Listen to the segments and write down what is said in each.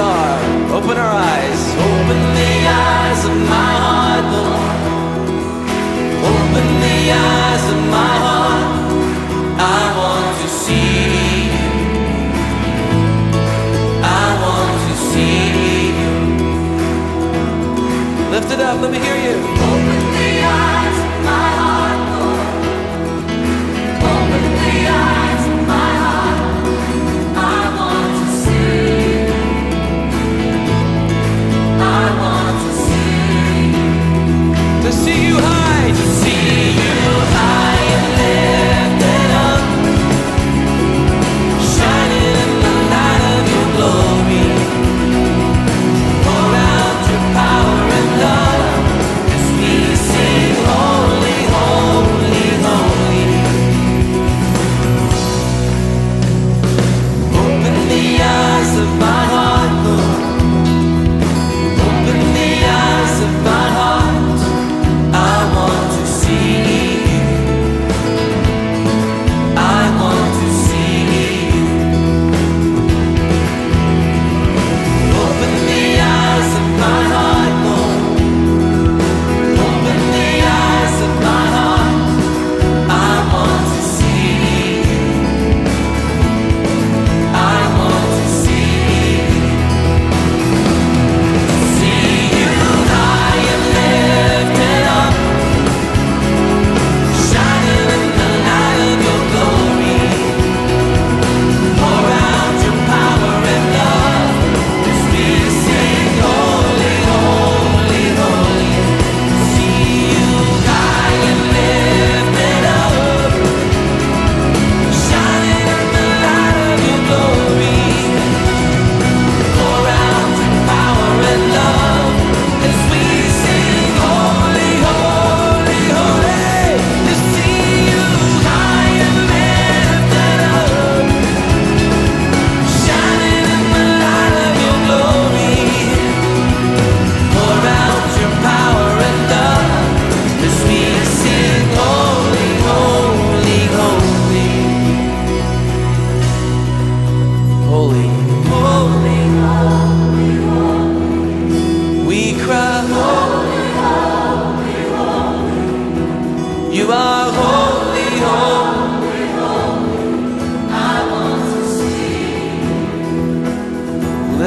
are. Open our eyes. Open the eyes of my heart, Lord. Open the eyes of my heart. I want to see you. I want to see you. Lift it up. Let me hear you. Open the eyes of my heart.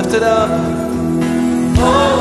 lifted up. Oh.